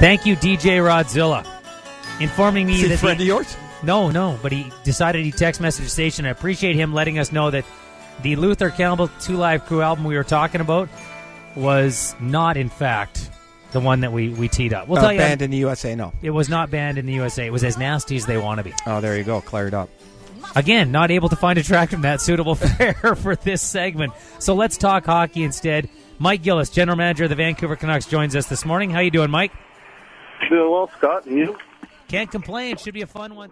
Thank you, DJ Rodzilla, informing me Is he that a friend the- of yours? No, no, but he decided he text message the station. I appreciate him letting us know that the Luther Campbell Two Live Crew album we were talking about was not, in fact, the one that we, we teed up. We'll Uh, tell you, banned in the USA, no. it was not banned in the USA. It was as nasty as they want to be. Oh, there you go. Cleared up. Again, not able to find a track from that suitable fare for this segment. So let's talk hockey instead. Mike Gillis, general manager of the Vancouver Canucks, joins us this morning. How you doing, Mike? Doing well, Scott, and you? Can't complain. Should be a fun one.